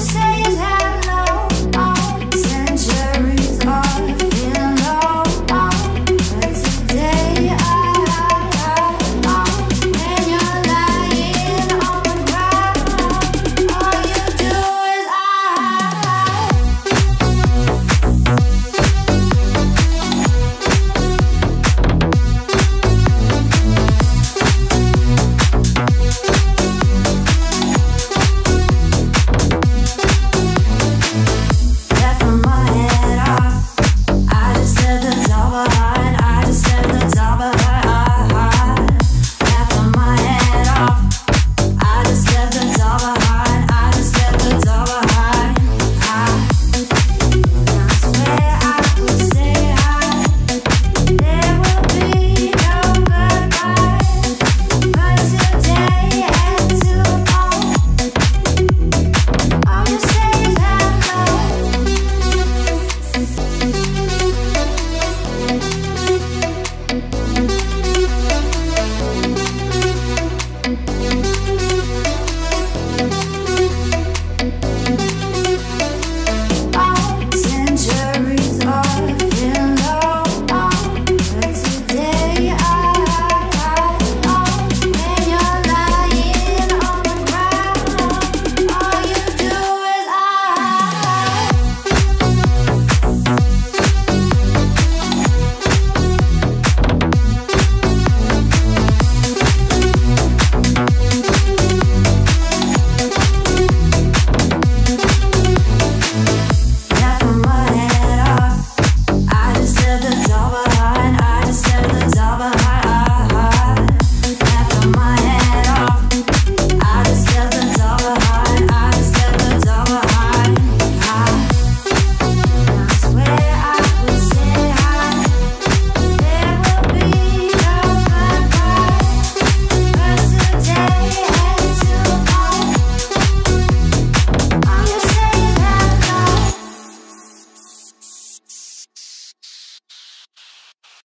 say